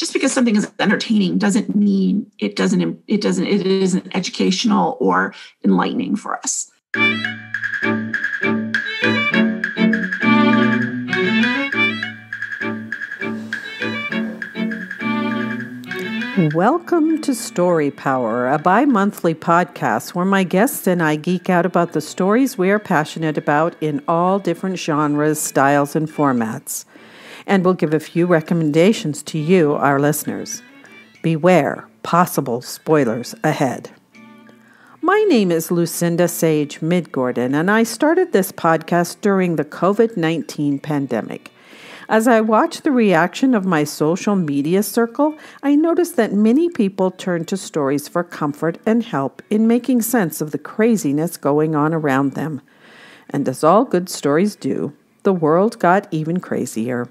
just because something is entertaining doesn't mean it doesn't it doesn't it isn't educational or enlightening for us. Welcome to Story Power, a bi monthly podcast where my guests and I geek out about the stories we are passionate about in all different genres, styles, and formats. And we'll give a few recommendations to you, our listeners. Beware, possible spoilers ahead. My name is Lucinda Sage Midgorden, and I started this podcast during the COVID 19 pandemic. As I watched the reaction of my social media circle, I noticed that many people turned to stories for comfort and help in making sense of the craziness going on around them. And as all good stories do, the world got even crazier.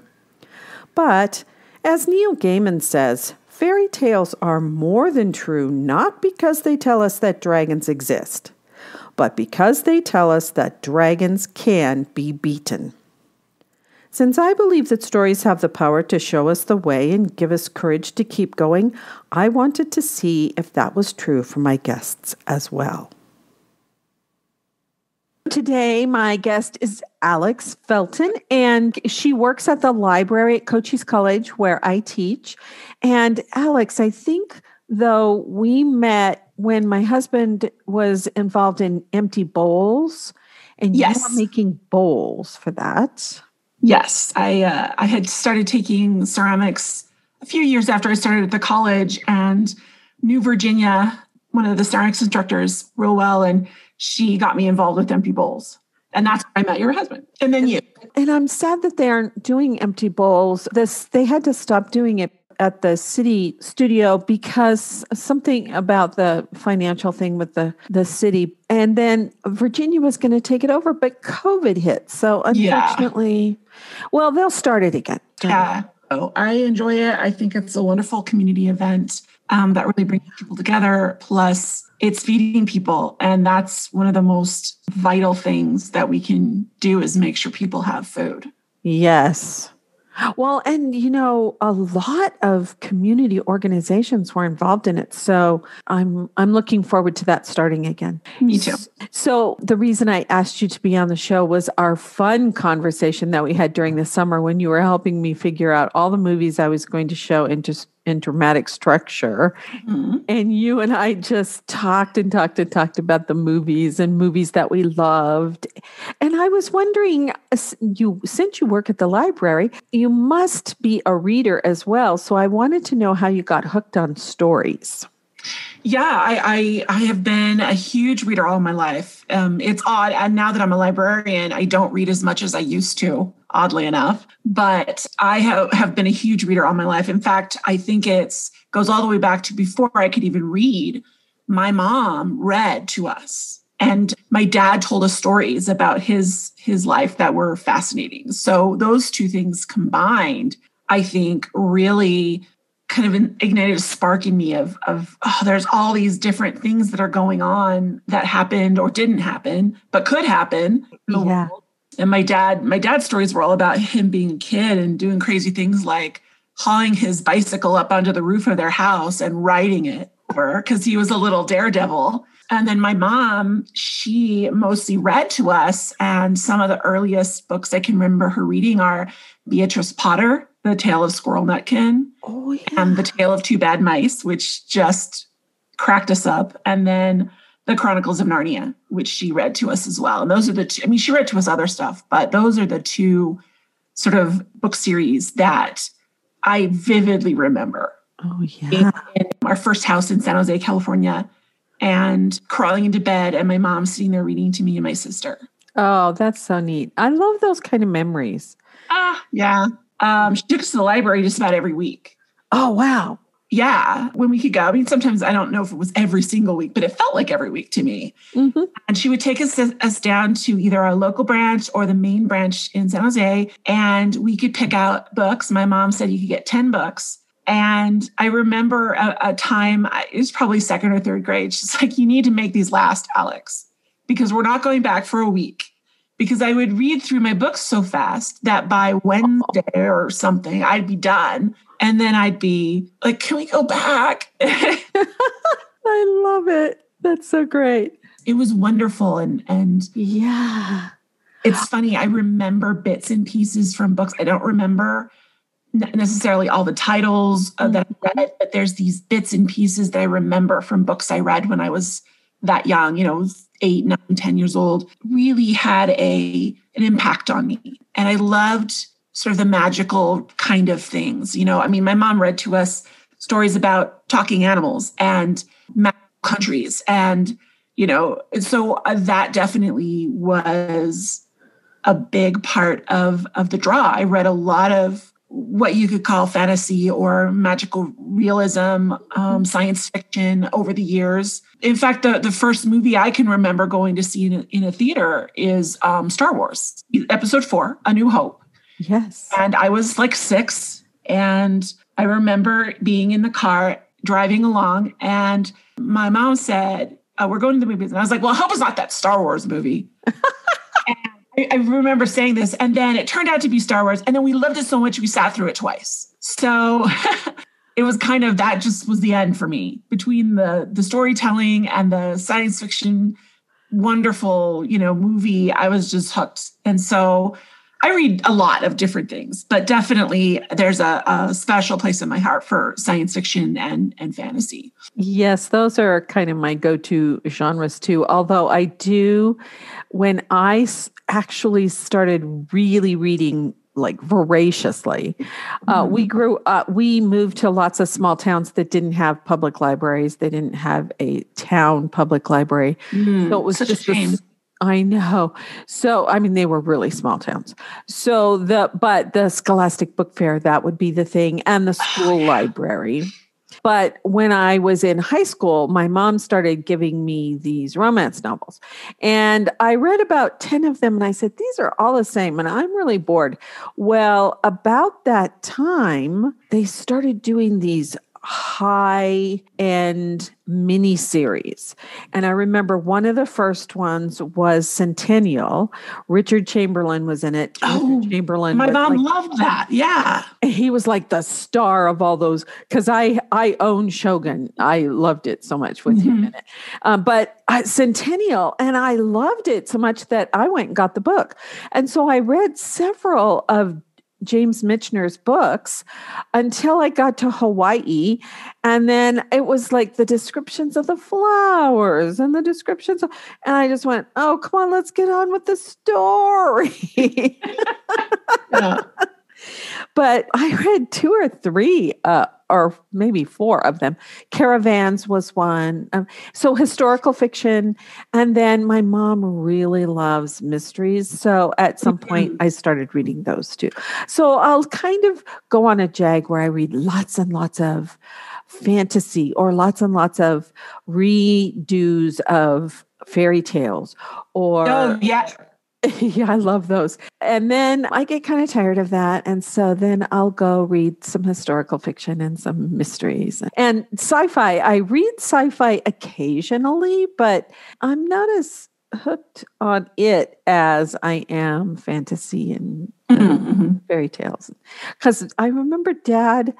But, as Neil Gaiman says, fairy tales are more than true not because they tell us that dragons exist, but because they tell us that dragons can be beaten. Since I believe that stories have the power to show us the way and give us courage to keep going, I wanted to see if that was true for my guests as well. Today, my guest is Alex Felton, and she works at the library at Cochise College where I teach. And Alex, I think though we met when my husband was involved in empty bowls, and yes. you were making bowls for that. Yes, I uh, I had started taking ceramics a few years after I started at the college, and knew Virginia, one of the ceramics instructors, real well, and she got me involved with empty bowls, and that's where I met your husband, and then you. And I'm sad that they aren't doing empty bowls. This they had to stop doing it at the city studio because something about the financial thing with the the city. And then Virginia was going to take it over but covid hit. So unfortunately yeah. well they'll start it again. Yeah. oh, I enjoy it. I think it's a wonderful community event um, that really brings people together. Plus it's feeding people and that's one of the most vital things that we can do is make sure people have food yes well, and you know, a lot of community organizations were involved in it. So I'm I'm looking forward to that starting again. Me too. So the reason I asked you to be on the show was our fun conversation that we had during the summer when you were helping me figure out all the movies I was going to show and just in dramatic structure. Mm-hmm. And you and I just talked and talked and talked about the movies and movies that we loved. And I was wondering you since you work at the library, you must be a reader as well. So I wanted to know how you got hooked on stories. Yeah, I, I, I have been a huge reader all my life. Um, it's odd, and now that I'm a librarian, I don't read as much as I used to. Oddly enough, but I have, have been a huge reader all my life. In fact, I think it's goes all the way back to before I could even read. My mom read to us, and my dad told us stories about his his life that were fascinating. So those two things combined, I think, really kind of ignited a spark in me of of oh, there's all these different things that are going on that happened or didn't happen but could happen yeah. And my dad my dad's stories were all about him being a kid and doing crazy things like hauling his bicycle up onto the roof of their house and riding it over because he was a little daredevil and then my mom she mostly read to us and some of the earliest books i can remember her reading are Beatrix Potter the Tale of Squirrel Nutkin, oh, yeah. and The Tale of Two Bad Mice, which just cracked us up, and then The Chronicles of Narnia, which she read to us as well. And those are the two, I mean, she read to us other stuff, but those are the two sort of book series that I vividly remember. Oh, yeah. In, in our first house in San Jose, California, and crawling into bed, and my mom sitting there reading to me and my sister. Oh, that's so neat. I love those kind of memories. Ah, yeah. Um, she took us to the library just about every week. Oh, wow. Yeah, when we could go. I mean, sometimes I don't know if it was every single week, but it felt like every week to me. Mm-hmm. And she would take us, us down to either our local branch or the main branch in San Jose, and we could pick out books. My mom said you could get 10 books. And I remember a, a time, it was probably second or third grade. She's like, You need to make these last, Alex, because we're not going back for a week because I would read through my books so fast that by Wednesday or something, I'd be done And then I'd be like, can we go back? I love it. That's so great. It was wonderful. And and yeah. It's funny. I remember bits and pieces from books. I don't remember necessarily all the titles uh, that I read, but there's these bits and pieces that I remember from books I read when I was that young, you know, eight, nine, ten years old, really had a an impact on me. And I loved sort of the magical kind of things. You know, I mean, my mom read to us stories about talking animals and countries. And, you know, so uh, that definitely was a big part of of the draw. I read a lot of what you could call fantasy or magical realism, um, science fiction over the years. In fact, the, the first movie I can remember going to see in a, in a theater is um, Star Wars, Episode Four, A New Hope. Yes. And I was like six, and I remember being in the car driving along, and my mom said, uh, "We're going to the movies," and I was like, "Well, I hope it's not that Star Wars movie." I remember saying this, and then it turned out to be Star Wars, and then we loved it so much we sat through it twice. So it was kind of that just was the end for me between the the storytelling and the science fiction wonderful you know movie i was just hooked and so i read a lot of different things but definitely there's a, a special place in my heart for science fiction and and fantasy yes those are kind of my go-to genres too although i do when i actually started really reading like voraciously. Uh, we mm-hmm. grew up, we moved to lots of small towns that didn't have public libraries. They didn't have a town public library. Mm, so it was just. I know. So, I mean, they were really small towns. So the, but the Scholastic Book Fair, that would be the thing, and the oh, school oh, yeah. library. But when I was in high school, my mom started giving me these romance novels. And I read about 10 of them and I said, These are all the same. And I'm really bored. Well, about that time, they started doing these high end mini series. And I remember one of the first ones was Centennial. Richard Chamberlain was in it. Oh, Richard Chamberlain. My mom like, loved that. Yeah. He was like the star of all those because I I own Shogun. I loved it so much with mm-hmm. him in it. Um, but uh, Centennial, and I loved it so much that I went and got the book. And so I read several of James Michener's books until I got to Hawaii. And then it was like the descriptions of the flowers and the descriptions. Of, and I just went, oh, come on, let's get on with the story. yeah. But I read two or three uh, or maybe four of them. Caravans was one. Um, so historical fiction. And then my mom really loves mysteries. So at some point, mm-hmm. I started reading those too. So I'll kind of go on a jag where I read lots and lots of fantasy or lots and lots of redos of fairy tales or oh yeah yeah, I love those. And then I get kind of tired of that. And so then I'll go read some historical fiction and some mysteries. And sci fi, I read sci fi occasionally, but I'm not as hooked on it as I am fantasy and mm-hmm. mm-hmm. fairy tales. Because I remember dad,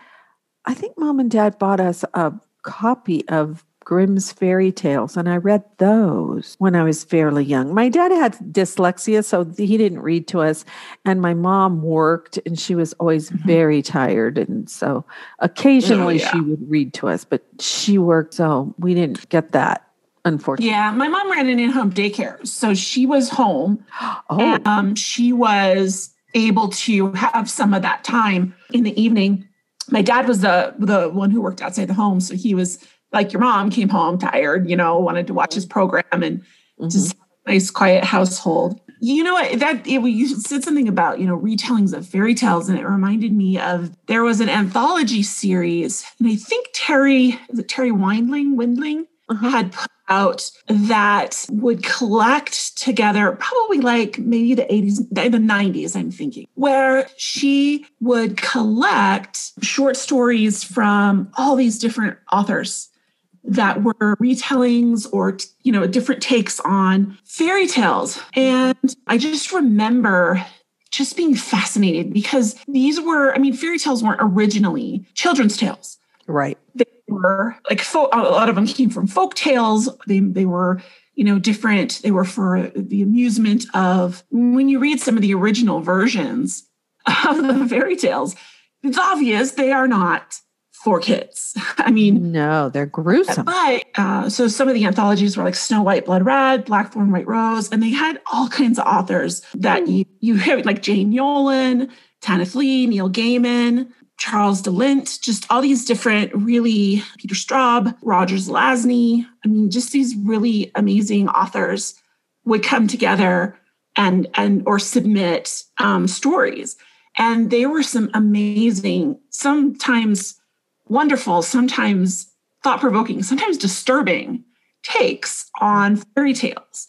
I think mom and dad bought us a copy of Grimm's fairy tales, and I read those when I was fairly young. My dad had dyslexia, so he didn't read to us, and my mom worked, and she was always mm-hmm. very tired, and so occasionally yeah. she would read to us, but she worked, so we didn't get that. Unfortunately, yeah, my mom ran an in-home daycare, so she was home. Oh. And, um, she was able to have some of that time in the evening. My dad was the the one who worked outside the home, so he was like your mom came home tired, you know, wanted to watch his program and mm-hmm. just nice, quiet household. You know what? That it, you said something about you know retellings of fairy tales, and it reminded me of there was an anthology series, and I think Terri is it Terri Windling Windling uh-huh. had put out that would collect together probably like maybe the 80s the 90s i'm thinking where she would collect short stories from all these different authors that were retellings or you know different takes on fairy tales and i just remember just being fascinated because these were, I mean, fairy tales weren't originally children's tales. Right. They were like folk, a lot of them came from folk tales. They they were you know different. They were for the amusement of when you read some of the original versions of the fairy tales. It's obvious they are not for kids. I mean, no, they're gruesome. But uh, so some of the anthologies were like Snow White, Blood Red, Black Blackthorn, White Rose, and they had all kinds of authors that you you hear like Jane Yolen, Tanith Lee, Neil Gaiman, Charles de Lint, just all these different really Peter Straub, Roger Zelazny. I mean, just these really amazing authors would come together and and or submit um, stories. And they were some amazing, sometimes wonderful, sometimes thought provoking, sometimes disturbing takes on fairy tales.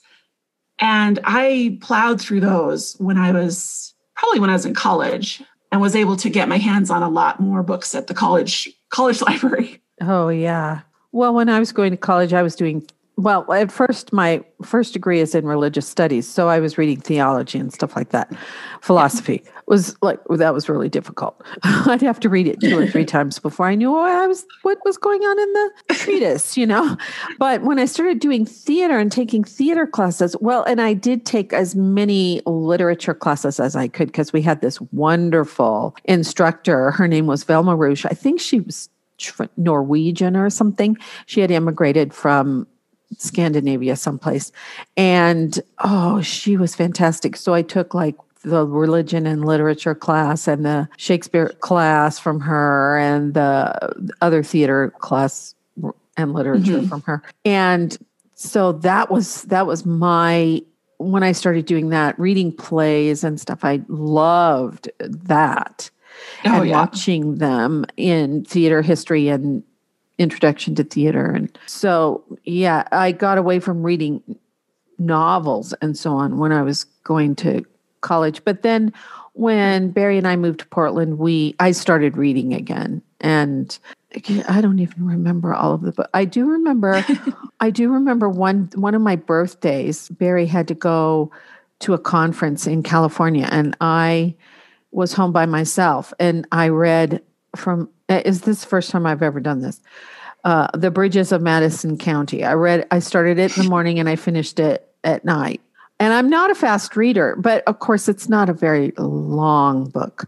And I plowed through those when I was probably when I was in college and was able to get my hands on a lot more books at the college college library. Oh yeah. Well, when I was going to college, I was doing well, at first, my first degree is in religious studies, so I was reading theology and stuff like that. Philosophy was like that was really difficult. I'd have to read it two or three times before I knew what I was what was going on in the treatise, you know. But when I started doing theater and taking theater classes, well, and I did take as many literature classes as I could because we had this wonderful instructor. Her name was Velma Rouge. I think she was Norwegian or something. She had immigrated from Scandinavia someplace. And oh, she was fantastic. So I took like the religion and literature class and the Shakespeare class from her and the other theater class and literature mm-hmm. from her. And so that was that was my when I started doing that, reading plays and stuff, I loved that. Oh, and yeah. watching them in theater history and introduction to theater. And so, yeah, I got away from reading novels and so on when I was going to college. But then when Barry and I moved to Portland, we I started reading again. And I don't even remember all of the but I do remember I do remember one one of my birthdays, Barry had to go to a conference in California and I was home by myself and I read from is this the first time I've ever done this? Uh, the Bridges of Madison County. I read, I started it in the morning and I finished it at night. And I'm not a fast reader, but of course, it's not a very long book.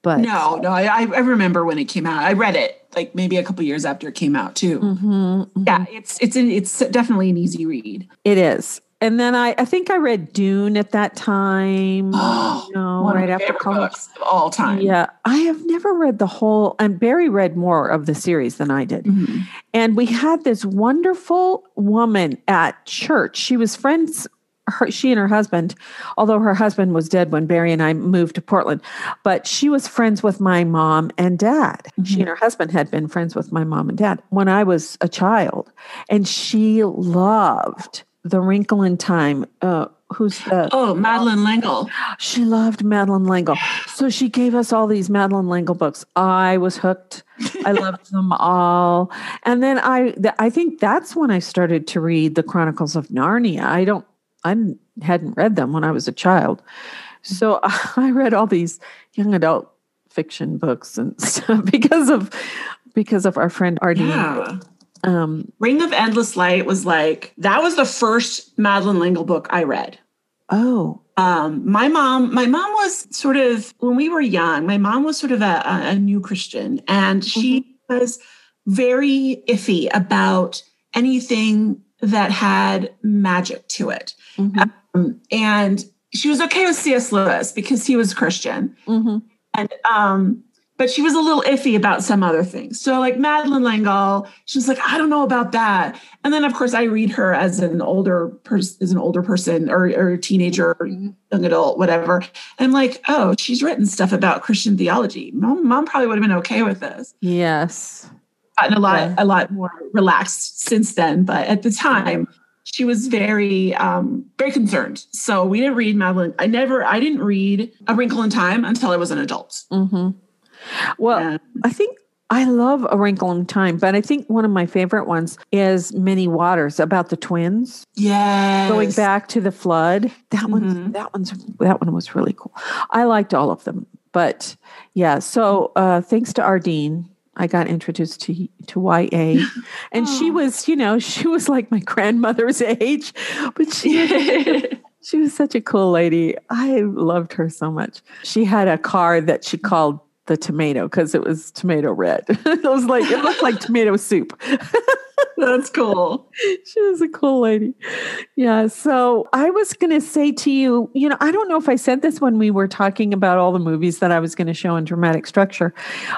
But no, no, I, I remember when it came out. I read it like maybe a couple years after it came out too. Mm-hmm, mm-hmm. Yeah, it's it's an, it's definitely an easy read. It is, and then I, I think I read Dune at that time. Oh, you know, right after college. of all time. Yeah. I have never read the whole, and Barry read more of the series than I did. Mm-hmm. And we had this wonderful woman at church. She was friends her, she and her husband, although her husband was dead when Barry and I moved to Portland, but she was friends with my mom and dad. Mm-hmm. She and her husband had been friends with my mom and dad when I was a child. And she loved the Wrinkle in Time. Uh, who's the oh Madeleine L'Engle? She loved Madeleine L'Engle, so she gave us all these Madeleine L'Engle books. I was hooked. I loved them all, and then I th- I think that's when I started to read the Chronicles of Narnia. I don't I hadn't read them when I was a child, so I read all these young adult fiction books and stuff because of because of our friend Ardeen. Yeah. Um, Ring of Endless Light was like that was the first Madeleine L'Engle book I read. Oh, um, my mom, my mom was sort of when we were young. My mom was sort of a, a new Christian, and she mm-hmm. was very iffy about anything that had magic to it. Mm-hmm. Um, and she was okay with C.S. Lewis because he was Christian. Mm-hmm. And um, but she was a little iffy about some other things. So like Madeleine L'Engle, she was like, I don't know about that. And then of course I read her as an older person, as an older person or, or a teenager, or young adult, whatever. And I'm like, oh, she's written stuff about Christian theology. Mom, mom probably would have been okay with this. Yes. Gotten a lot, yeah. a lot more relaxed since then. But at the time, she was very um, very concerned so we didn't read madeleine i never i didn't read a wrinkle in time until i was an adult mm-hmm. Well, I think I love A Wrinkle in Time, but I think one of my favorite ones is Many Waters about the twins. Yeah. Going back to the flood. That one mm-hmm. that one's that one was really cool. I liked all of them. But yeah, so uh, thanks to Ardeen, I got introduced to to YA, and oh. she was, you know, she was like my grandmother's age, but she she was such a cool lady. I loved her so much. She had a car that she called the tomato because it was tomato red. it was like it looked like tomato soup. That's cool. she was a cool lady. Yeah. So I was going to say to you, you know, I don't know if I said this when we were talking about all the movies that I was going to show in dramatic structure,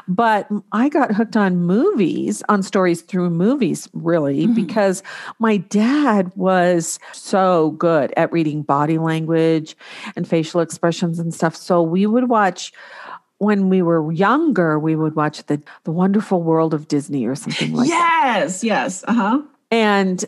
but I got hooked on movies, on stories through movies, really, mm-hmm. because my dad was so good at reading body language and facial expressions and stuff. So we would watch when we were younger, we would watch the the Wonderful World of Disney or something like yes, that. Yes, yes. Uh-huh. And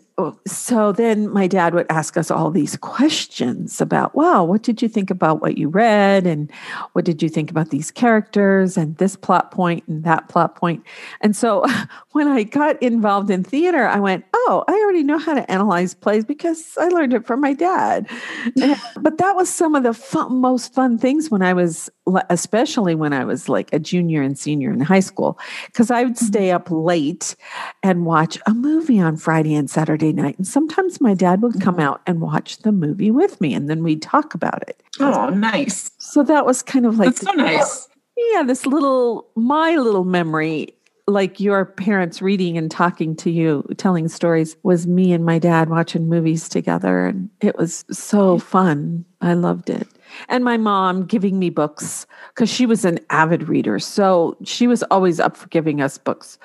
so then my dad would ask us all these questions about, wow, what did you think about what you read? And what did you think about these characters and this plot point and that plot point? And so when I got involved in theater, I went, oh, I already know how to analyze plays because I learned it from my dad. but that was some of the fun, most fun things when I was, especially when I was like a junior and senior in high school, because I would mm-hmm. stay up late and watch a movie on Friday and Saturday night. And sometimes my dad would come mm-hmm. out and watch the movie with me and then we'd talk about it. Oh, nice. So that was kind of like That's so nice. Yeah, this little my little memory like your parents reading and talking to you, telling stories, was me and my dad watching movies together. And it was so fun. I loved it. And my mom giving me books because she was an avid reader. So she was always up for giving us books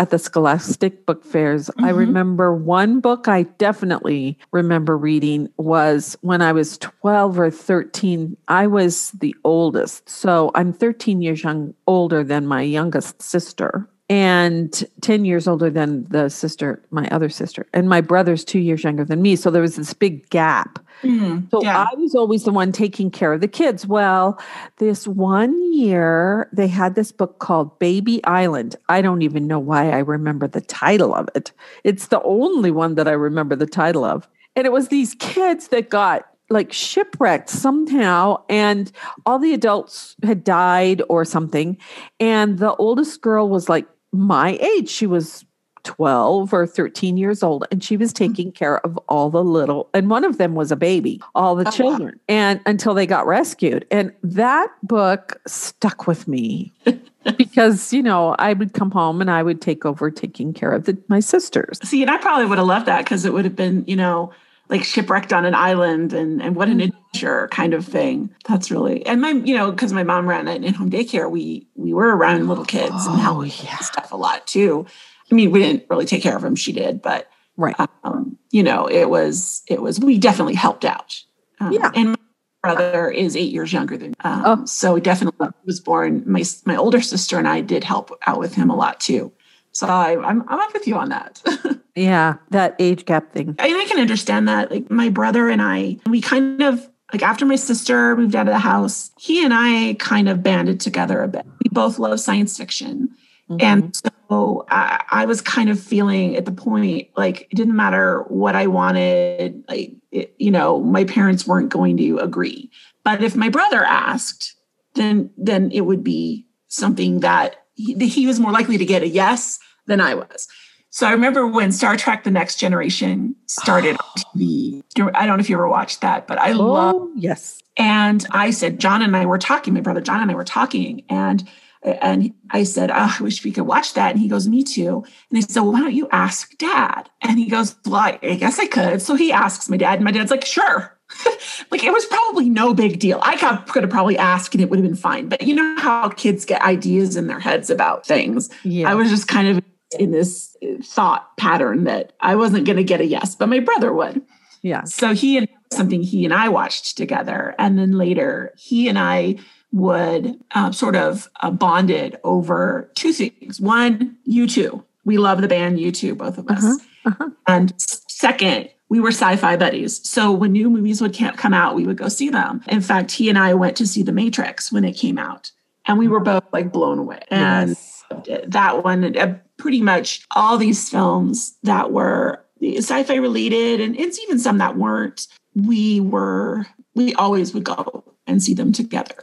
at the Scholastic book fairs. Mm-hmm. I remember one book I definitely remember reading was when I was 12 or 13. I was the oldest. So I'm 13 years young older than my youngest sister and 10 years older than the sister, my other sister. And my brother's two years younger than me. So there was this big gap. Mm, so yeah. I was always the one taking care of the kids. Well, this one year, they had this book called Baby Island. I don't even know why I remember the title of it. It's the only one that I remember the title of. And it was these kids that got like shipwrecked somehow and all the adults had died or something and the oldest girl was like my age. She was 12 or 13 years old and she was taking mm-hmm. care of all the little and one of them was a baby all the oh, children and until they got rescued and that book stuck with me because you know i would come home and i would take over taking care of the, my sisters see and i probably would have loved that because it would have been you know like shipwrecked on an island and and what an mm-hmm. adventure kind of thing. That's really and my you know because my mom ran an in-home daycare, we we were around little kids oh, and helped yeah. stuff a lot too. I mean, we didn't really take care of him. she did, but right, um, you know, it was it was we definitely helped out. Um, yeah, and my brother is eight years younger than um, oh. so definitely was born. My my older sister and I did help out with him a lot too. So I, I'm I'm up with you on that. yeah, that age gap thing. I, I can understand that. Like my brother and I, we kind of like after my sister moved out of the house, he and I kind of banded together a bit. We both love science fiction. Mm-hmm. And so I, I, was kind of feeling at the point like it didn't matter what I wanted, like, it, you know, my parents weren't going to agree. But if my brother asked, then then it would be something that he, he was more likely to get a yes than I was. So I remember when Star Trek: The Next Generation started on TV. I don't know if you ever watched that, but I oh, love yes. And I said, John and I were talking. My brother John and I were talking, and and I said, oh, I wish we could watch that. And he goes, Me too. And I said, Well, why don't you ask dad? And he goes, Well, I, I guess I could. So he asks my dad, and my dad's like, Sure. like it was probably no big deal. I could have probably asked and it would have been fine. But you know how kids get ideas in their heads about things. Yeah. I was just kind of in this uh, thought pattern that I wasn't going to get a yes, but my brother would. Yeah. So he and something he and I watched together. And then later he and I would uh, sort of uh, bonded over two things. One, U2. We love the band U2, both of us. Uh-huh. Uh-huh. And second, we were sci-fi buddies. So when new movies would come out, we would go see them. In fact, he and I went to see The Matrix when it came out, and we were both like blown away. And yes. That one, uh, pretty much all these films that were sci-fi related, and it's even some that weren't. We were we always would go and see them together.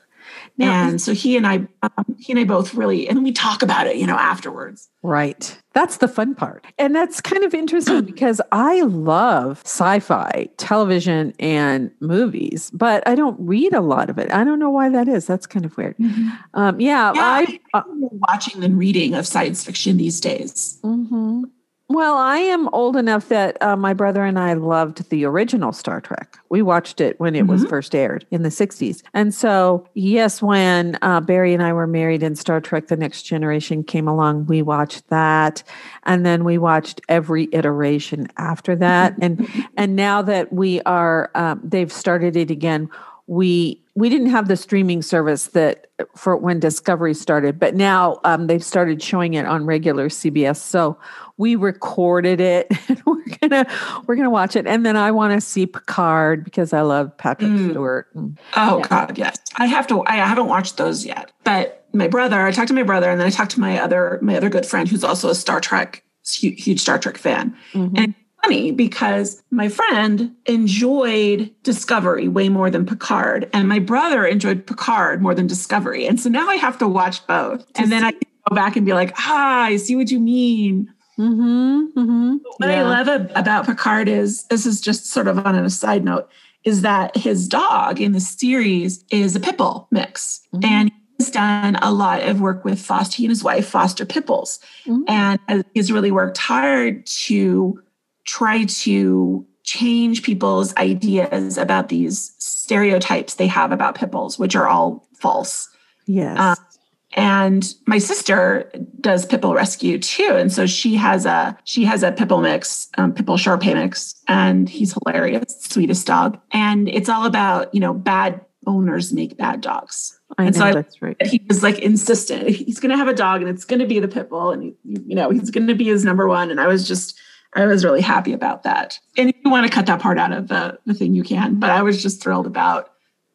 Now, and so he and I, um, he and I both really, and we talk about it, you know, afterwards. Right. That's the fun part. And that's kind of interesting because I love sci fi television and movies, but I don't read a lot of it. I don't know why that is. That's kind of weird. Mm-hmm. Um, yeah. yeah I, I uh, watching and reading of science fiction these days. Mm-hmm. Well, I am old enough that uh, my brother and I loved the original Star Trek. We watched it when it mm-hmm. was first aired in the 60s. And so, yes, when uh, Barry and I were married and Star Trek The Next Generation came along, we watched that. And then we watched every iteration after that. and and now that we are, um, they've started it again, we we didn't have the streaming service that for when Discovery started, but now um, they've started showing it on regular CBS. So we recorded it and we're gonna we're gonna watch it. And then I want to see Picard because I love Patrick mm. Stewart. And, oh yeah. God, yes. I have to. I haven't watched those yet, but my brother. I talked to my brother, and then I talked to my other my other good friend who's also a Star Trek huge, Star Trek fan, mm-hmm. and funny because my friend enjoyed Discovery way more than Picard, and my brother enjoyed Picard more than Discovery. And so now I have to watch both. And then I go back and be like, ah, I see what you mean. Mm-hmm, mm-hmm. What yeah. I love about Picard is this is just sort of on a side note is that his dog in the series is a pit bull mix, mm-hmm. and he's done a lot of work with Foster. He and his wife foster pit bulls, mm-hmm. and he's really worked hard to try to change people's ideas about these stereotypes they have about pit bulls, which are all false. Yes. Um, and my sister does pit bull rescue too, and so she has a she has a pit bull mix, um, pit bull Shar Pei mix, and he's hilarious, sweetest dog. And it's all about you know bad owners make bad dogs. I and know, so that's right. He was like insistent. He's going to have a dog, and it's going to be the pit bull, and he, you know he's going to be his number one. And I was just I was really happy about that. And if you want to cut that part out of the, the thing, you can. But I was just thrilled about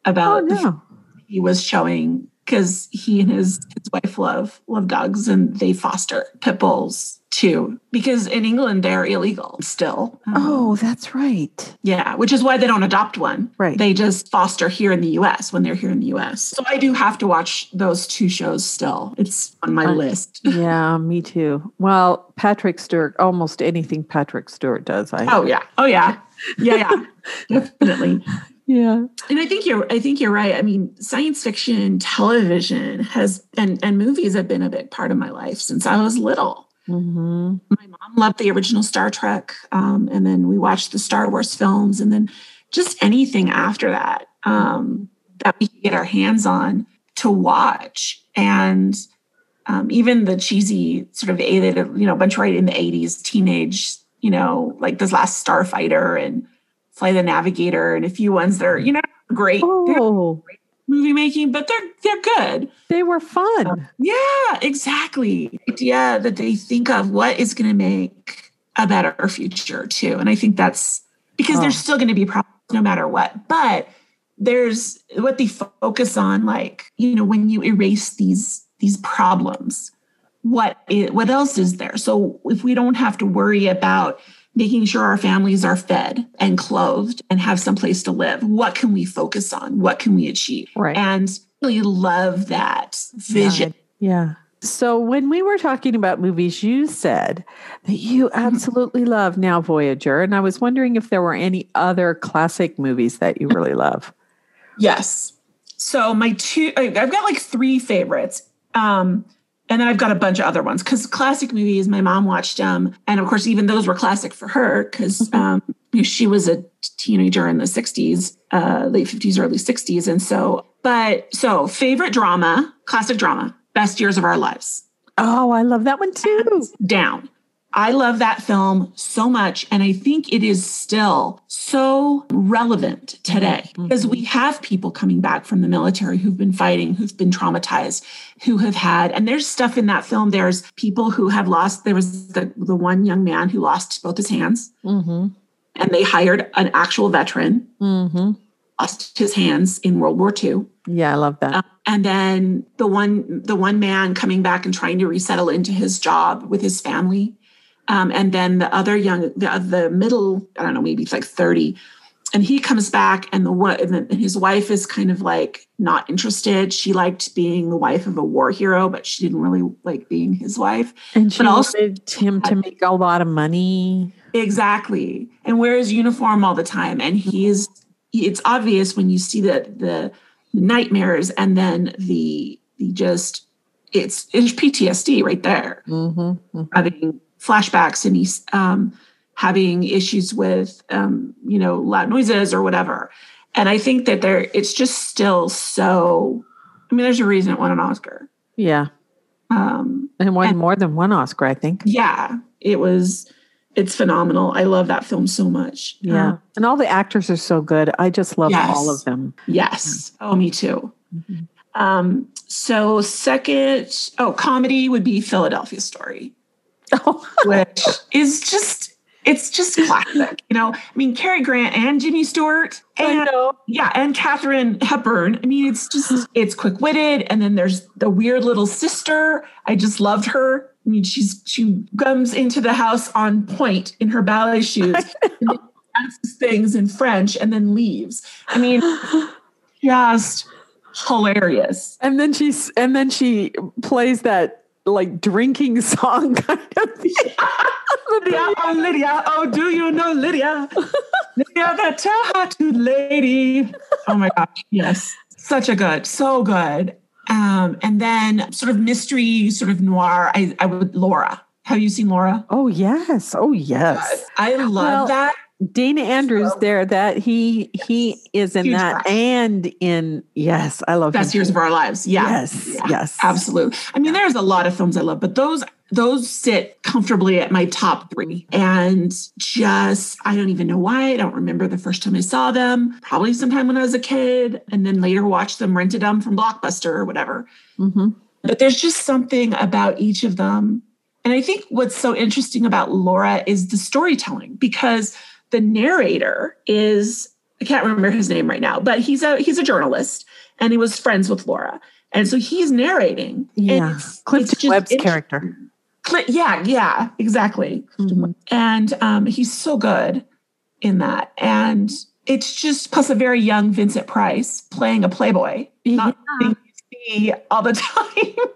about oh, no. he was showing because he and his his wife love love dogs and they foster pit bulls too because in England they're illegal still. Um, oh, that's right. Yeah, which is why they don't adopt one. Right. They just foster here in the US when they're here in the US. So I do have to watch those two shows still. It's on my list. yeah, me too. Well, Patrick Stewart, almost anything Patrick Stewart does. I Oh yeah. Oh yeah. Yeah, yeah. Definitely. Yeah. And I think you're I think you're right. I mean, science fiction, television has and and movies have been a big part of my life since I was little. Mm-hmm. My mom loved the original Star Trek. Um, and then we watched the Star Wars films and then just anything after that um, that we could get our hands on to watch. And um, even the cheesy sort of A, you know, bunch right in the 80s, teenage, you know, like this last Starfighter and Flight the Navigator and a few ones that are, you know, great. Oh. great movie making, but they're they're good. They were fun. Um, yeah, exactly. Idea that they think of what is going to make a better future too, and I think that's because oh. there's still going to be problems no matter what, but there's what they focus on, like you know, when you erase these these problems, what is, what else is there? So if we don't have to worry about making sure our families are fed and clothed and have some place to live. What can we focus on? What can we achieve? Right. And really love that vision. Yeah. yeah. So when we were talking about movies, you said that you mm-hmm. absolutely love Now Voyager. And I was wondering if there were any other classic movies that you really love. Yes. So my two, I've got like three favorites. Um, and then I've got a bunch of other ones because classic movies, my mom watched them. And of course, even those were classic for her because mm-hmm. um, you know, she was a teenager in the 60s, uh, late 50s, early 60s. And so, but so favorite drama, classic drama, best years of our lives. Oh, I love that one too. Down. I love that film so much. And I think it is still so relevant today mm-hmm. because we have people coming back from the military who've been fighting, who've been traumatized, who have had, and there's stuff in that film. There's people who have lost, there was the, the one young man who lost both his hands. Mm-hmm. And they hired an actual veteran, mm-hmm. lost his hands in World War II. Yeah, I love that. Um, and then the one the one man coming back and trying to resettle into his job with his family. Um, and then the other young, the, the middle, I don't know, maybe it's like 30. And he comes back, and the what and his wife is kind of like not interested. She liked being the wife of a war hero, but she didn't really like being his wife. And she but also, wanted him to make a lot of money. Exactly. And wears uniform all the time. And he's it's obvious when you see the the nightmares and then the the just it's it's PTSD right there. Mm-hmm, mm-hmm. Having flashbacks and he's um, having issues with um, you know loud noises or whatever. And I think that there it's just still so. I mean, there's a reason it won an Oscar. Yeah. Um, and won and, more than one Oscar, I think. Yeah, it was it's phenomenal. I love that film so much. Yeah. Um, and all the actors are so good. I just love yes. all of them. Yes. Oh, me too. Mm-hmm. Um, so second, oh, comedy would be Philadelphia Story. which is just it's just classic. You know, I mean, Cary Grant and Jimmy Stewart, and yeah, and Katharine Hepburn. I mean, it's just it's quick witted, and then there's the weird little sister. I just loved her. I mean, she's she comes into the house on point in her ballet shoes, dances things in French, and then leaves. I mean, just hilarious. And then she's and then she plays that like drinking song kind of. Lydia, oh Lydia, oh do you know Lydia? Lydia, the tattooed lady. Oh my gosh, yes, such a good, so good. Um, and then sort of mystery, sort of noir. I, I would Laura. Have you seen Laura? Oh yes, oh yes. I love well, that. Dana Andrews so, there that he yes. he is in Huge that and in yes I love best years of our lives. Yeah. yes yeah. yes. Absolutely I mean there's a lot of films I love but those those sit comfortably at my top three. And just I don't even know why. I don't remember the first time I saw them. Probably sometime when I was a kid and then later watched them rented them from Blockbuster or whatever. Mm-hmm. but there's just something about each of them. And I think what's so interesting about Laura is the storytelling because the narrator is I can't remember his name right now, but he's a he's a journalist and he was friends with Laura. And so he's narrating. Yeah. Clifton Webb's character. yeah, yeah, exactly. Mm-hmm. And um, he's so good in that. And it's just plus a very young Vincent Price playing a playboy, yeah. not you see all the time.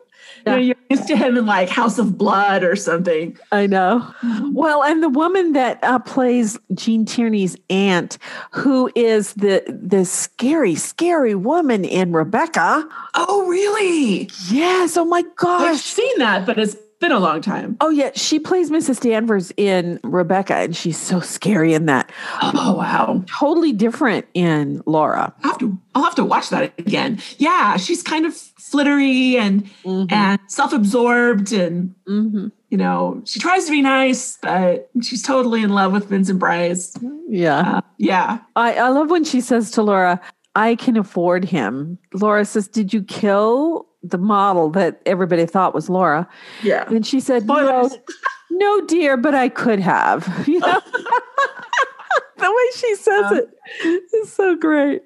Yeah. You know, you're used to him in like House of Blood or something. I know. Mm-hmm. Well, and the woman that uh, plays Gene Tierney's aunt, who is the the scary, scary woman in Rebecca. Oh, really? Yes. Oh my gosh. I've seen that, but it's been a long time. Oh yeah, she plays Mrs. Danvers in Rebecca, and she's so scary in that. Oh wow, totally different in Laura. I have to, I'll have to watch that again. Yeah, she's kind of flittery and mm-hmm. and self-absorbed, and mm-hmm. you know she tries to be nice, but she's totally in love with Vincent Price. Yeah, uh, yeah. I I love when she says to Laura, "I can afford him." Laura says, "Did you kill?" The model that everybody thought was Laura. Yeah. And she said, no, no, dear, but I could have. You know? the way she says yeah. it is so great.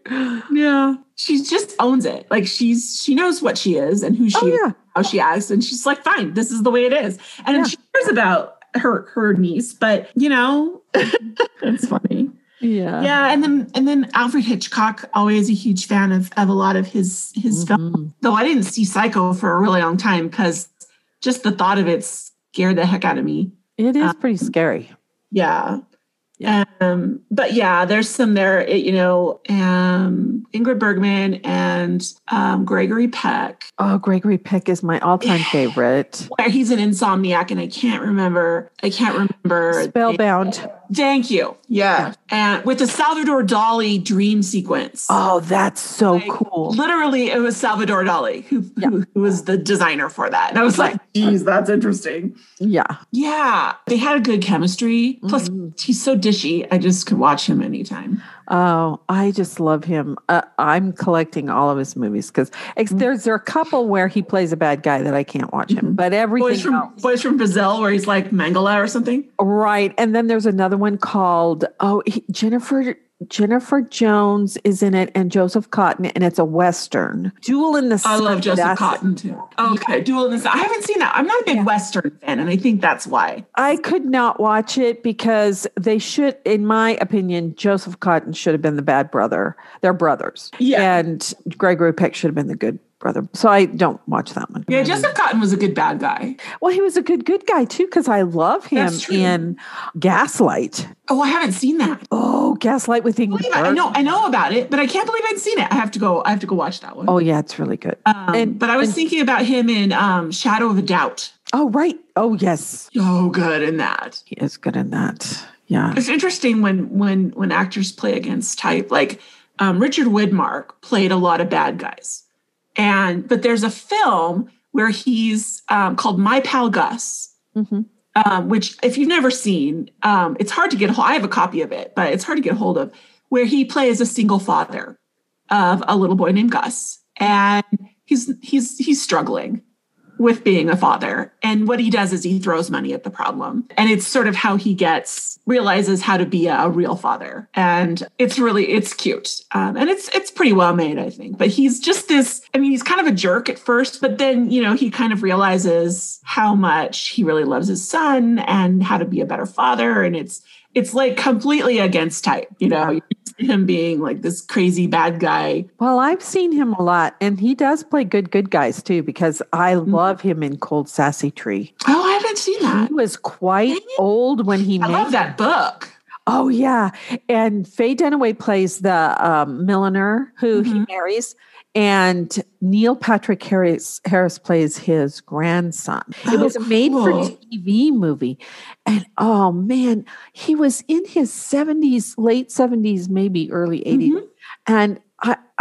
Yeah. She just owns it. Like she's she knows what she is and who she oh, yeah. how she acts. And she's like, fine, this is the way it is. And yeah. she cares about her her niece, but you know, it's funny. Yeah. Yeah. And then and then Alfred Hitchcock, always a huge fan of, of a lot of his his mm-hmm. films. Though I didn't see Psycho for a really long time because just the thought of it scared the heck out of me. It is um, pretty scary. Yeah. Yeah. Um, but yeah, there's some there, you know, um, Ingrid Bergman and um, Gregory Peck. Oh, Gregory Peck is my all-time favorite. Where he's an insomniac, and I can't remember. I can't remember. Spellbound. Thank you. Yeah. And with the Salvador Dali dream sequence. Oh, that's so like, cool. Literally, it was Salvador Dali who, yeah. who, who, was the designer for that. And I was like, geez, that's interesting. Yeah. Yeah. They had a good chemistry. Plus, mm-hmm. he's so dishy. I just could watch him anytime. Oh, I just love him. Uh, I'm collecting all of his movies because mm-hmm. there's there a couple where he plays a bad guy that I can't watch him, mm-hmm. but everything Boys from else. Boys from Brazil where he's like Mengele or something. Right, and then there's another one called oh he, Jennifer Jennifer Jones is in it and Joseph Cotten, and it's a Western. Duel in the I love Joseph that's- Cotten too. Okay, Duel in the Sun. I haven't seen that. I'm not a big Yeah. Western fan, and I think that's why. I could not watch it because they should, in my opinion, Joseph Cotten should have been the bad brother. They're brothers. Yeah. And Gregory Peck should have been the good brother. So I don't watch that one. Yeah, Joseph Cotten was a good bad guy. Well, he was a good, good guy too, because I love him in Gaslight. Oh, I haven't seen that. Oh, Gaslight with Ingrid. it. I know I know about it, but I can't believe I'd seen it. I have to go. I have to go watch that one. Oh, yeah, it's really good. Um, and- but I was and- thinking about him in um, Shadow of a Doubt. Oh, right. Oh, yes. So good in that. He is good in that. Yeah. It's interesting when when when actors play against type. Like um, Richard Widmark played a lot of bad guys, and but there's a film where he's um, called My Pal Gus, Mhm. um, which if you've never seen, um, it's hard to get. a hold I have a copy of it, but it's hard to get a hold of. Where he plays a single father of a little boy named Gus, and he's he's he's struggling with being a father. And what he does is he throws money at the problem. And it's sort of how he gets realizes how to be a, real father. And it's really it's cute. Um, and it's it's pretty well made, I think. But he's just this, I mean, he's kind of a jerk at first, but then, you know, he kind of realizes how much he really loves his son and how to be a better father. And it's it's like completely against type, you know, see him being like this crazy bad guy. Well, I've seen him a lot, and he does play good, good guys too, because I Mm-hmm. love him in Cold Sassy Tree. Oh, I haven't seen that. He was quite old when he I made love that book. Oh yeah, and Faye Dunaway plays the um, milliner who he Mhm. marries, and Neil Patrick Harris Harris plays his grandson. it Oh, was a made for TV movie, and oh man, he was in his seventies, late seventies, maybe early 80s Mhm. and.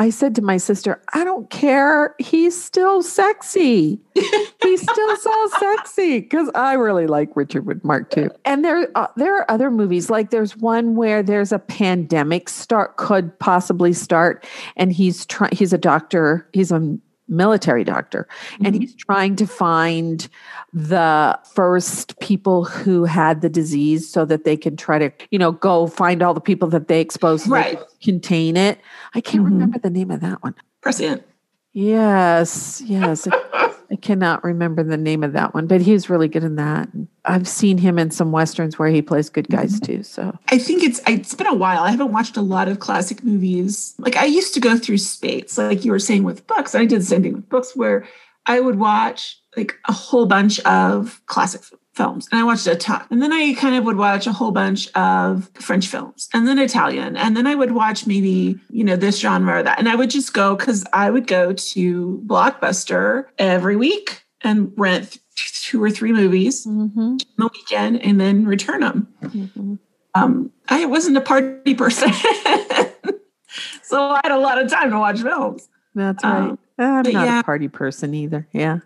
I, said to my sister, I don't care. He's still sexy. He's still so sexy because I really like Richard Widmark too. And there, uh, there are other movies like there's one where there's a pandemic start could possibly start, and he's trying. He's a doctor. He's a military doctor, and Mhm. he's trying to find the first people who had the disease so that they can try to, you know, go find all the people that they exposed, Right. contain it. I can't Mhm. remember the name of that one. Prescient. Yes, yes. I, cannot remember the name of that one, but he's really good in that. I've seen him in some westerns where he plays good guys mm-hmm. too. So I think it's it's been a while. I haven't watched a lot of classic movies. Like I used to go through spates, like you were saying with books. I did the same thing with books where I would watch like a whole bunch of classic films and I watched a ton. And then I kind of would watch a whole bunch of French films and then Italian. And then I would watch maybe, you know, this genre or that. And I would just go because I would go to Blockbuster every week and rent two or three movies Mhm, on the weekend and then return them mhm. um, I wasn't a party person. so I had a lot of time to watch films. that's Um, right. I'm not yeah. a party person either. Yeah.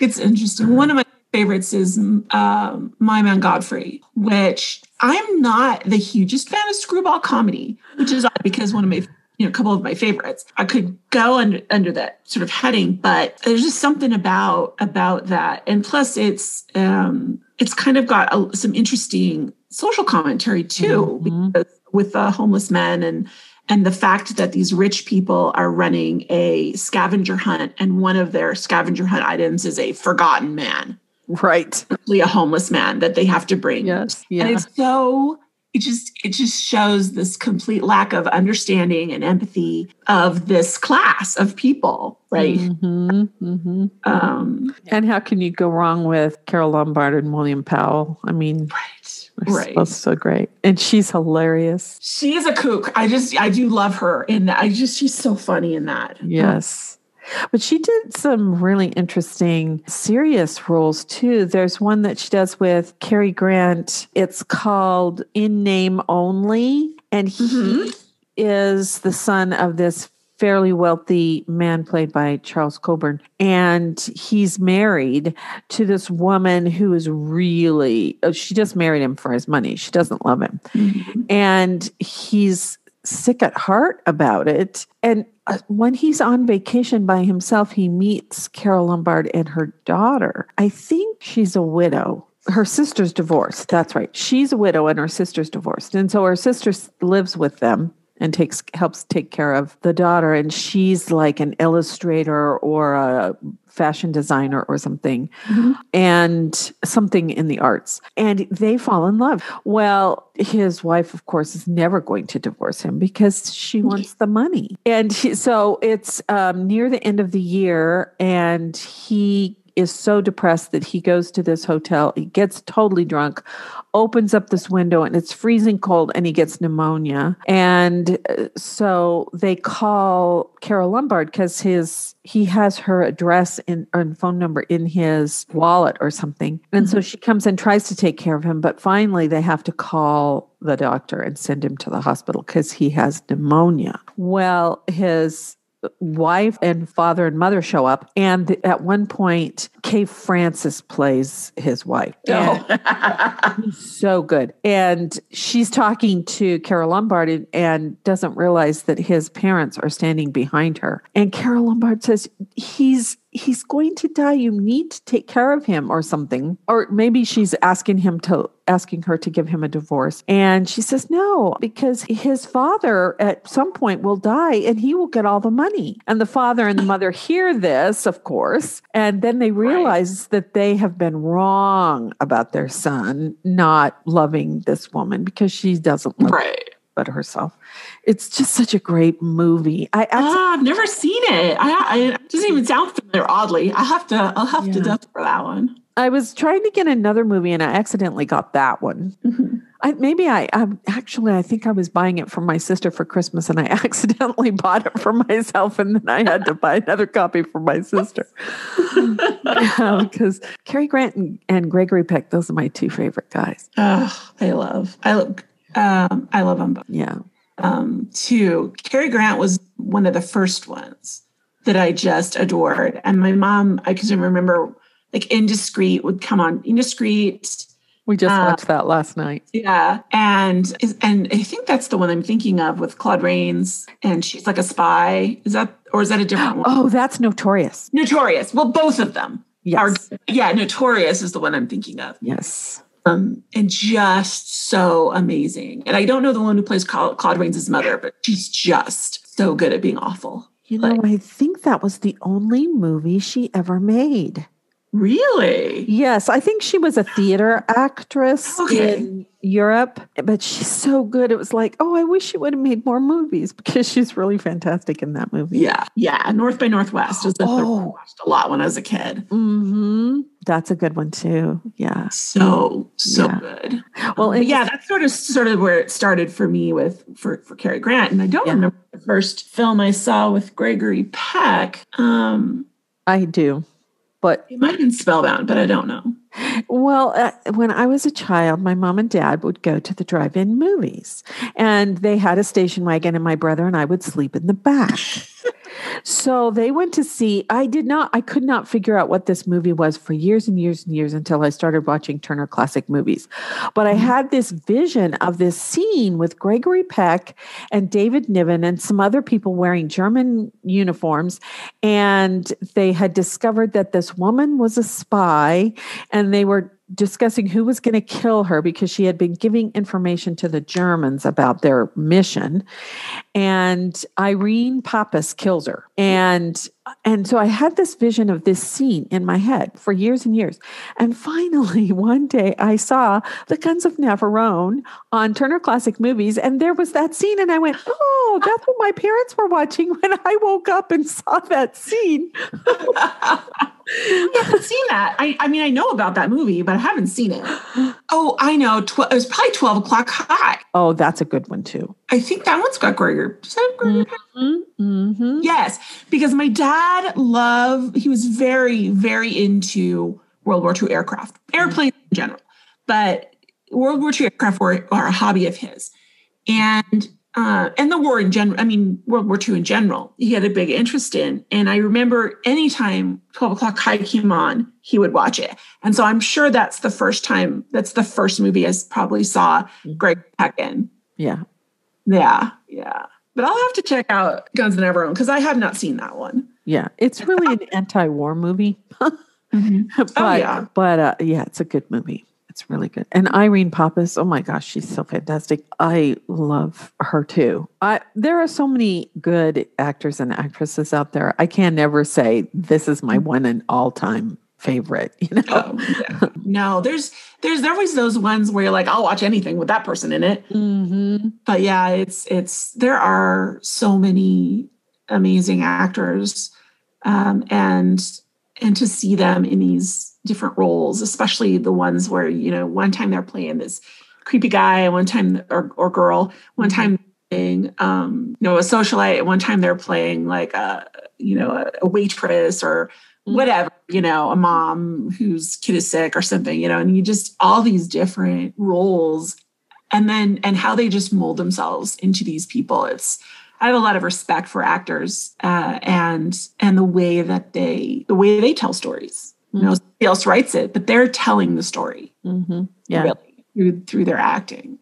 It's interesting. One of my favorites is um, My Man Godfrey, which I'm not the hugest fan of screwball comedy, which is odd because one of my you know, a couple of my favorites. I could go under under that sort of heading, but there's just something about about that, and plus, it's um, it's kind of got a, some interesting social commentary too, Mhm. because with the homeless men and and the fact that these rich people are running a scavenger hunt, and one of their scavenger hunt items is a forgotten man, Right. a homeless man that they have to bring. Yes. And it's so it just it just shows this complete lack of understanding and empathy of this class of people, right? Mhm, mhm. Um And how can you go wrong with Carole Lombard and William Powell? I mean, right. Right. both so great. And she's hilarious. She is a kook. I just I do love her and. I just she's so funny in that. Yes. But she did some really interesting, serious roles too. There's one that she does with Cary Grant. It's called In Name Only. And he Mhm. is the son of this fairly wealthy man played by Charles Coburn. And he's married to this woman who is really, oh, she just married him for his money. She doesn't love him Mhm. and he's sick at heart about it. And uh, when he's on vacation by himself, he meets Carole Lombard and her daughter. I think she's a widow. Her sister's divorced. That's right. She's a widow and her sister's divorced. And so her sister lives with them and takes helps take care of the daughter and she's like an illustrator or a fashion designer or something mm-hmm. and something in the arts and they fall in love well his wife of course is never going to divorce him because she wants the money and he, so it's um, near the end of the year and he is so depressed that he goes to this hotel. He gets totally drunk, opens up this window, and it's freezing cold, and he gets pneumonia. And uh, so they call Carole Lombard because his he has her address in, and phone number in his wallet or something. And mm-hmm. so she comes and tries to take care of him, but finally they have to call the doctor and send him to the hospital because he has pneumonia. Well, his wife and father and mother show up and at one point Kay Francis plays his wife. Oh. so good. And she's talking to Carole Lombard and, and doesn't realize that his parents are standing behind her. And Carole Lombard says he's he's going to die. You need to take care of him or something. Or maybe she's asking him to asking her to give him a divorce and she says no because his father at some point will die and he will get all the money and the father and the mother hear this of course and then they realize right. that they have been wrong about their son not loving this woman because she doesn't love right but herself. It's just such a great movie. I actually, ah, I've never seen it. I, I it doesn't even sound familiar. Oddly, I have to. I'll have yeah. to dust for that one. I was trying to get another movie and I accidentally got that one. Mm-hmm. I, maybe I, I actually I think I was buying it for my sister for Christmas and I accidentally bought it for myself and then I had to buy another copy for my sister because Cary Grant and, and, Gregory Peck those are my two favorite guys. Oh, I love I love um, I love them both. Yeah. Um, two, Cary Grant was one of the first ones that I just adored. And my mom, I can remember like Indiscreet would come on. Indiscreet. We just uh, watched that last night. Yeah. And and I think that's the one I'm thinking of with Claude Rains and she's like a spy. Is that or is that a different one? Oh, that's Notorious. Notorious. Well, both of them. Yes. Are, yeah, Notorious is the one I'm thinking of. Yes um, and just so amazing. And I don't know the one who plays Claude Rains' mother, but she's just so good at being awful. You know, like, I think that was the only movie she ever made. Really? Yes, I think she was a theater actress okay. in Europe, but she's so good. It was like, oh, I wish she would have made more movies because she's really fantastic in that movie. Yeah, yeah. North by Northwest is oh. I watched a lot when I was a kid. Mm-hmm. That's a good one too. Yeah, so so yeah. good. Well, um, yeah, that's sort of sort of where it started for me with for for Cary Grant, and I don't yeah. remember the first film I saw with Gregory Peck. Um, I do but it might have been spellbound, but I don't know. Well, uh, when I was a child, my mom and dad would go to the drive in movies, and they had a station wagon, and my brother and I would sleep in the back. So they went to see, I did not, I could not figure out what this movie was for years and years and years until I started watching Turner Classic Movies. But I mm-hmm. had this vision of this scene with Gregory Peck and David Niven and some other people wearing German uniforms. And they had discovered that this woman was a spy and they were discussing who was going to kill her because she had been giving information to the Germans about their mission. And Irene Papas kills her. And and so I had this vision of this scene in my head for years and years. And finally, one day I saw The Guns of Navarone on Turner Classic Movies, and there was that scene. And I went, Oh, that's what my parents were watching when I woke up and saw that scene. I haven't seen that. I, I mean, I know about that movie, but I haven't seen it. Oh, I know. Tw- it was probably 12 o'clock high. Oh, that's a good one too. I think that one's got Gregory. Mm-hmm, mm-hmm. Yes, because my dad loved, he was very, very into World War II aircraft, airplanes in general, but World War II aircraft were, were a hobby of his. And uh, and the war in general, I mean, World War II in general, he had a big interest in. And I remember anytime 12 o'clock high came on, he would watch it. And so I'm sure that's the first time, that's the first movie I probably saw mm-hmm. Greg Peck in. Yeah. Yeah. Yeah. But I'll have to check out Guns and Navarone because I have not seen that one. Yeah. It's really an anti war movie. mm-hmm. but, oh, yeah. But uh, yeah, it's a good movie it's really good. And Irene Papas, oh my gosh, she's so fantastic. I love her too. I there are so many good actors and actresses out there. I can never say this is my one and all time favorite you know oh, yeah. no there's there's always those ones where you're like i'll watch anything with that person in it mm-hmm. but yeah it's it's there are so many amazing actors um, and and to see them in these different roles especially the ones where you know one time they're playing this creepy guy one time or, or girl one mm-hmm. time playing um, you know a socialite one time they're playing like a you know a, a waitress or. Whatever, you know, a mom whose kid is sick or something, you know, and you just all these different roles and then and how they just mold themselves into these people. It's I have a lot of respect for actors uh, and and the way that they the way they tell stories. Mm-hmm. You know, somebody else writes it, but they're telling the story. Mm-hmm. Yeah, really through through their acting.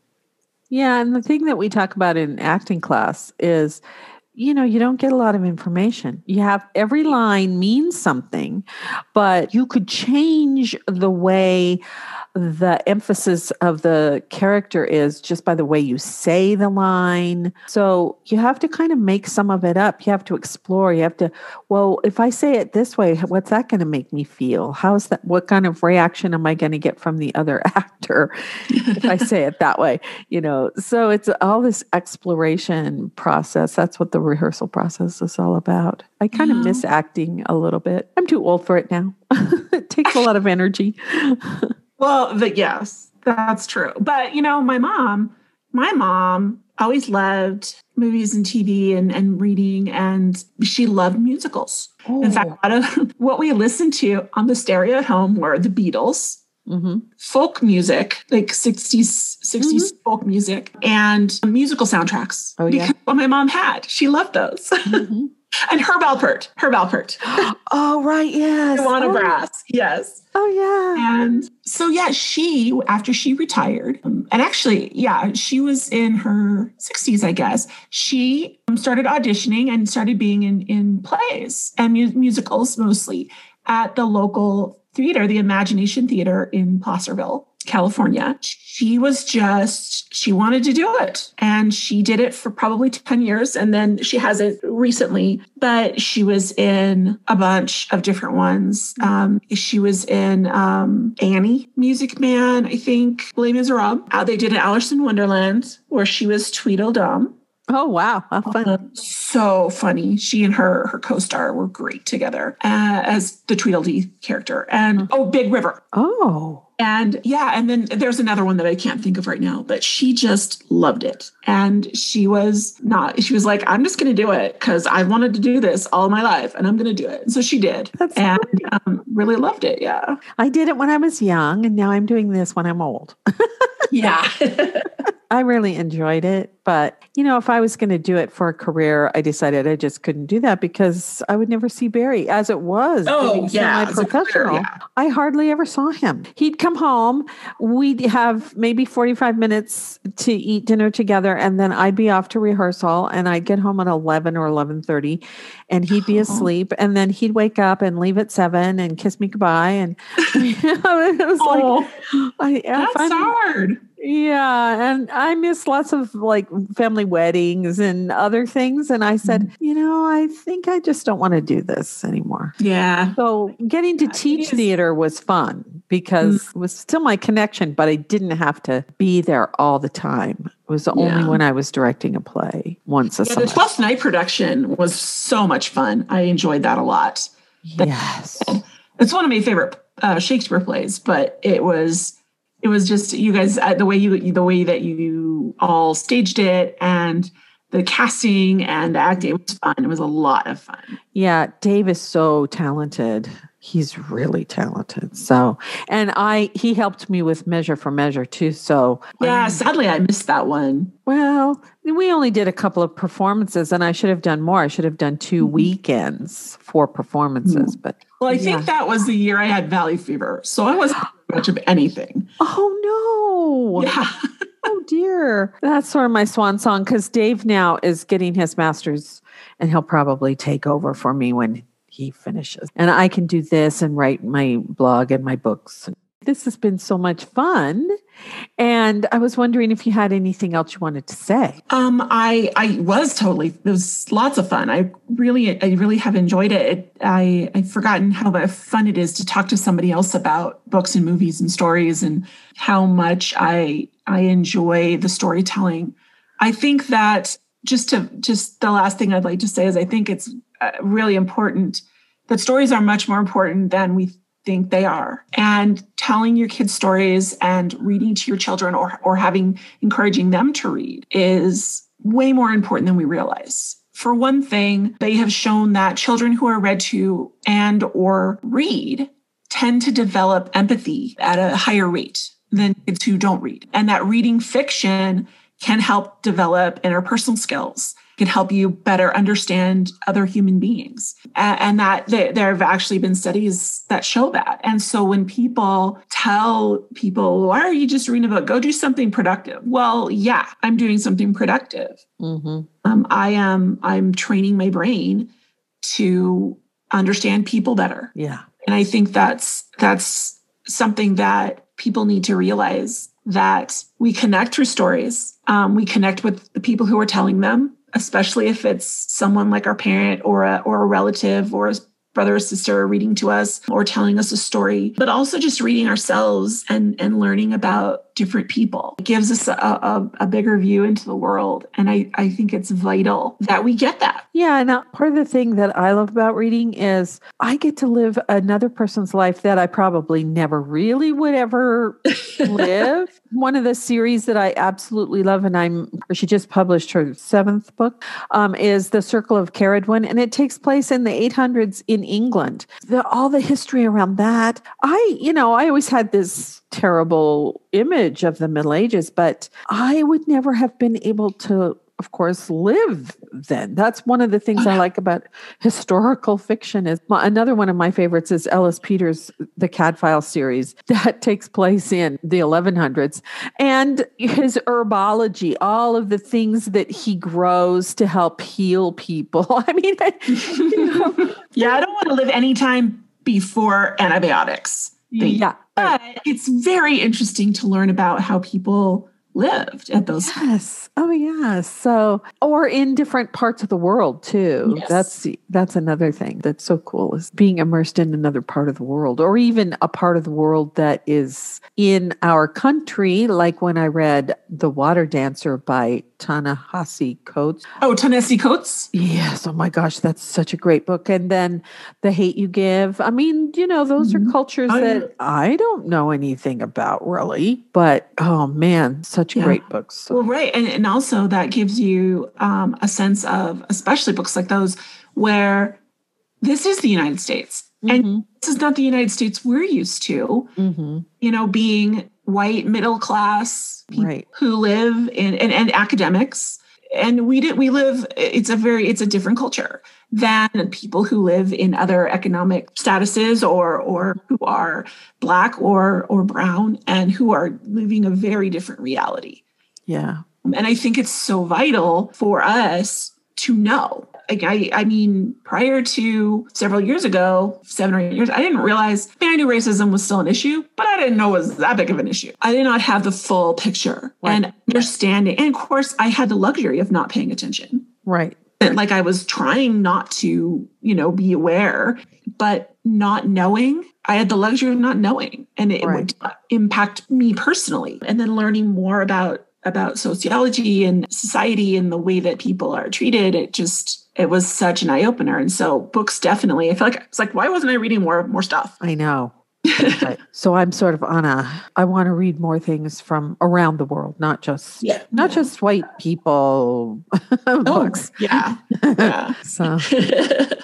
Yeah, and the thing that we talk about in acting class is you know, you don't get a lot of information. You have every line means something, but you could change the way the emphasis of the character is just by the way you say the line. So you have to kind of make some of it up. You have to explore. You have to, well, if I say it this way, what's that going to make me feel? How's that? What kind of reaction am I going to get from the other actor if I say it that way? You know, so it's all this exploration process. That's what the rehearsal process is all about. I kind of mm-hmm. miss acting a little bit. I'm too old for it now. it takes a lot of energy. Well, the, yes, that's true. But you know, my mom, my mom always loved movies and TV and, and reading, and she loved musicals. Oh. In fact, a lot of what we listened to on the stereo at home were the Beatles, mm-hmm. folk music, like 60s, 60s mm-hmm. folk music, and musical soundtracks. Oh, yeah. Because what my mom had. She loved those. Mm-hmm. And Herb Alpert. Herb Alpert. oh, right. Yes. Tijuana oh. Brass. Yes. Oh, yeah. And so, yeah, she, after she retired, um, and actually, yeah, she was in her 60s, I guess, she um, started auditioning and started being in, in plays and mu- musicals mostly at the local theater, the Imagination Theater in Placerville. California. She was just, she wanted to do it. And she did it for probably 10 years. And then she hasn't recently, but she was in a bunch of different ones. Um, she was in um, Annie, Music Man, I think, Les Miserables. Uh, they did an Alice in Wonderland where she was Tweedledum. Oh wow, how fun! Uh, so funny. She and her her co-star were great together uh, as the Tweedledee character. And oh, Big River. Oh, and yeah, and then there's another one that I can't think of right now, but she just loved it. And she was not, she was like, I'm just going to do it because I wanted to do this all my life and I'm going to do it. And so she did. That's and um, really loved it. Yeah. I did it when I was young and now I'm doing this when I'm old. yeah. I really enjoyed it. But, you know, if I was going to do it for a career, I decided I just couldn't do that because I would never see Barry as it was. Oh, yeah. Professional. Career, yeah. I hardly ever saw him. He'd come home. We'd have maybe 45 minutes to eat dinner together. And then I'd be off to rehearsal and I'd get home at 11 or 1130 and he'd be oh. asleep. And then he'd wake up and leave at seven and kiss me goodbye. And you know, it was oh, like, I, that's hard. Yeah. And I miss lots of like family weddings and other things. And I said, mm-hmm. you know, I think I just don't want to do this anymore. Yeah. So getting to teach theater was fun because mm-hmm. it was still my connection, but I didn't have to be there all the time. It was only yeah. when I was directing a play once a yeah, summer. The 12th night production was so much fun. I enjoyed that a lot. Yes. It's one of my favorite uh, Shakespeare plays, but it was it was just you guys uh, the way you the way that you all staged it and the casting and the acting it was fun. It was a lot of fun. Yeah dave is so talented. He's really talented. So and i he helped me with measure for measure too so. Yeah um, sadly i missed that one. Well we only did a couple of performances and i should have done more. I should have done 2 mm-hmm. weekends for performances mm-hmm. but well i yeah. think that was the year i had valley fever. So i wasn't much of anything oh no yeah oh dear that's sort of my swan song because dave now is getting his master's and he'll probably take over for me when he finishes. And I can do this and write my blog and my books. This has been so much fun. And I was wondering if you had anything else you wanted to say. Um, I I was totally. It was lots of fun. I really I really have enjoyed it. I I've forgotten how fun it is to talk to somebody else about books and movies and stories, and how much I I enjoy the storytelling. I think that just to just the last thing I'd like to say is I think it's uh, really important that stories are much more important than we think they are. And telling your kids stories and reading to your children or, or having encouraging them to read is way more important than we realize. For one thing, they have shown that children who are read to and or read tend to develop empathy at a higher rate than kids who don't read. And that reading fiction can help develop interpersonal skills can help you better understand other human beings. And, that there, there have actually been studies that show that. And so when people tell people, why are you just reading a book? Go do something productive. Well, yeah, I'm doing something productive. Mm-hmm. Um, I am, I'm training my brain to understand people better. Yeah. And I think that's, that's something that people need to realize that we connect through stories. Um, we connect with the people who are telling them especially if it's someone like our parent or a, or a relative or a brother or sister reading to us or telling us a story, but also just reading ourselves and, and learning about different people. It gives us a, a, a, bigger view into the world. And I, I think it's vital that we get that. Yeah. And part of the thing that I love about reading is I get to live another person's life that I probably never really would ever live. One of the series that I absolutely love, and I'm, she just published her seventh book, um, is The Circle of Ceridwen. And it takes place in the 800s in England. The, all the history around that. I, you know, I always had this terrible image of the Middle Ages, but I would never have been able to of course live then. That's one of the things i like about historical fiction is another one of my favorites is ellis peters the cadfael series that takes place in the 1100s and his herbology all of the things that he grows to help heal people. I mean you know. yeah i don't want to live any time before antibiotics. Yeah but it's very interesting to learn about how people lived at those yes oh yeah so or in different parts of the world too yes. that's that's another thing that's so cool is being immersed in another part of the world or even a part of the world that is in our country like when i read the water dancer by Ta-Nehisi Coates. Oh, Ta-Nehisi Coates? Yes. Oh my gosh, that's such a great book. And then The Hate You Give. I mean, you know, those mm-hmm. are cultures I, that I don't know anything about really, but oh man, such yeah. great books. Well, right. And, and also that gives you um, a sense of, especially books like those, where this is the United States. Mm-hmm. And this is not the United States we're used to, mm-hmm. you know, being white middle class right. who live in and, and academics and we did we live it's a very it's a different culture than people who live in other economic statuses or or who are black or or brown and who are living a very different reality. Yeah. And i think it's so vital for us to know I, I mean, prior to several years ago, seven or eight years, I didn't realize, I, mean, I knew racism was still an issue, but I didn't know it was that big of an issue. I did not have the full picture right. and understanding. And of course, I had the luxury of not paying attention. Right. Like I was trying not to, you know, be aware, but not knowing, I had the luxury of not knowing. And it right. would impact me personally. And then learning more about about sociology and society and the way that people are treated, it just it was such an eye opener. And so books definitely, I feel like it's like, why wasn't I reading more more stuff? I know. so I'm sort of on a I want to read more things from around the world, not just yeah. not just white people oh, books. Yeah. yeah. so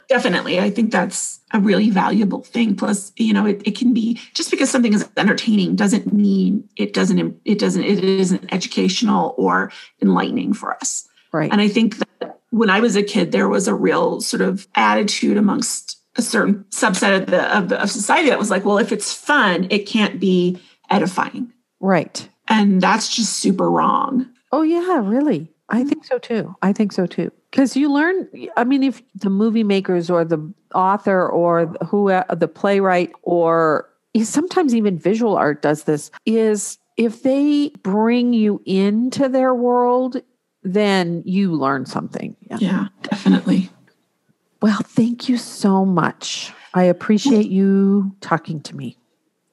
definitely. I think that's a really valuable thing. Plus, you know, it, it can be just because something is entertaining doesn't mean it doesn't it doesn't it isn't educational or enlightening for us. Right. And I think that when I was a kid, there was a real sort of attitude amongst a certain subset of the of, the, of society that was like, well, if it's fun, it can't be edifying. Right. And that's just super wrong. Oh yeah, really. I mm-hmm. think so too. I think so too. Because you learn, I mean, if the movie makers or the author or who the playwright or sometimes even visual art does this, is if they bring you into their world, then you learn something. Yeah, yeah definitely. Well, thank you so much. I appreciate you talking to me.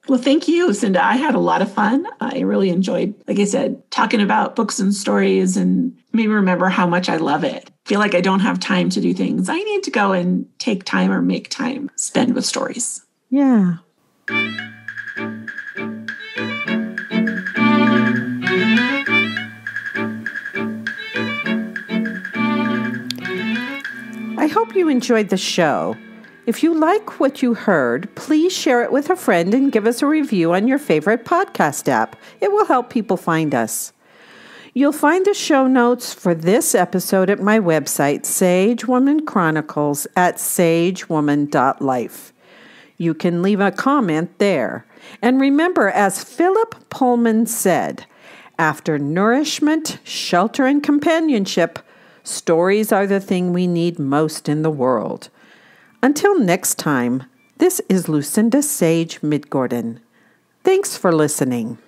Well, thank you, Cinda. I had a lot of fun. I really enjoyed, like I said, talking about books and stories and made me remember how much I love it. Feel like I don't have time to do things. I need to go and take time or make time spend with stories. Yeah. I hope you enjoyed the show. If you like what you heard, please share it with a friend and give us a review on your favorite podcast app. It will help people find us. You'll find the show notes for this episode at my website, Sage Woman Chronicles at sagewoman.life. You can leave a comment there. And remember, as Philip Pullman said, after nourishment, shelter, and companionship, stories are the thing we need most in the world. Until next time, this is Lucinda Sage Midgorden. Thanks for listening.